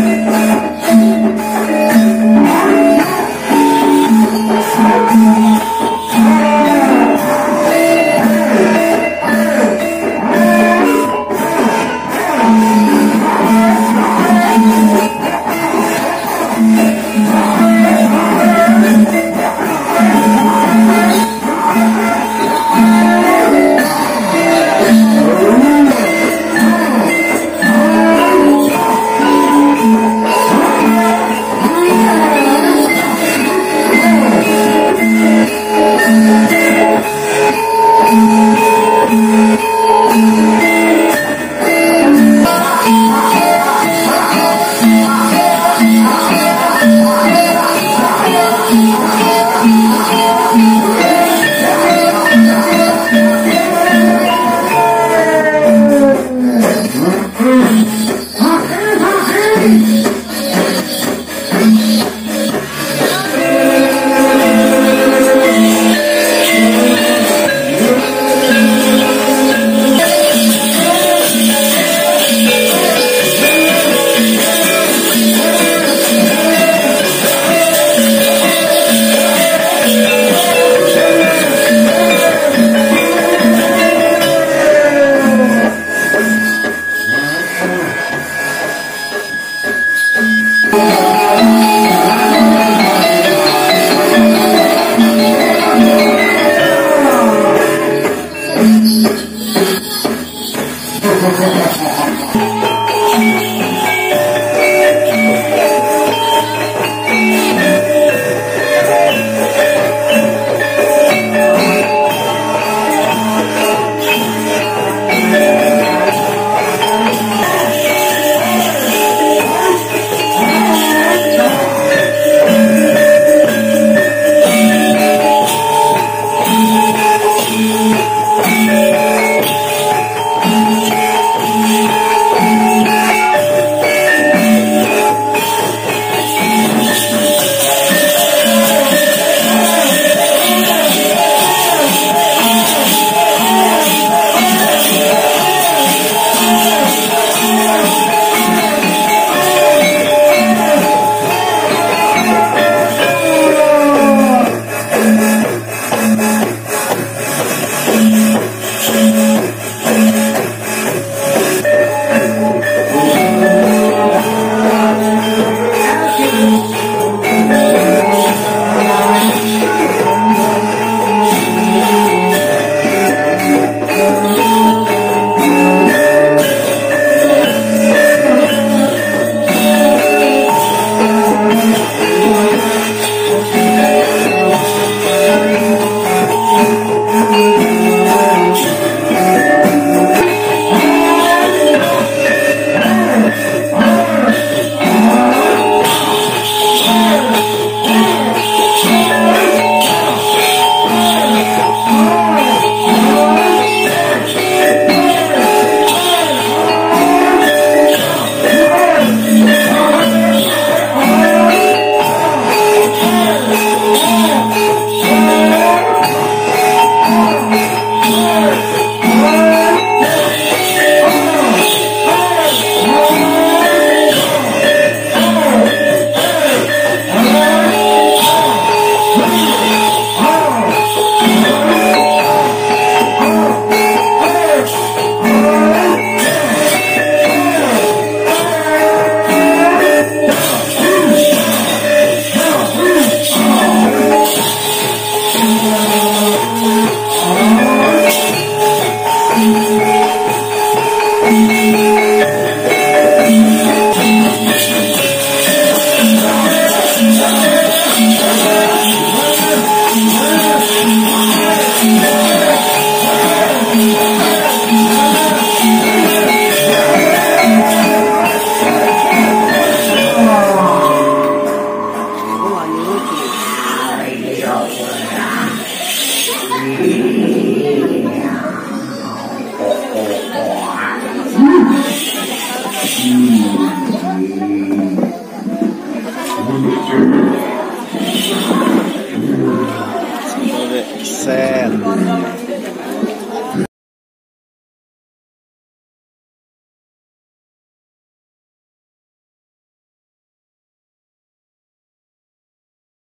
あっ!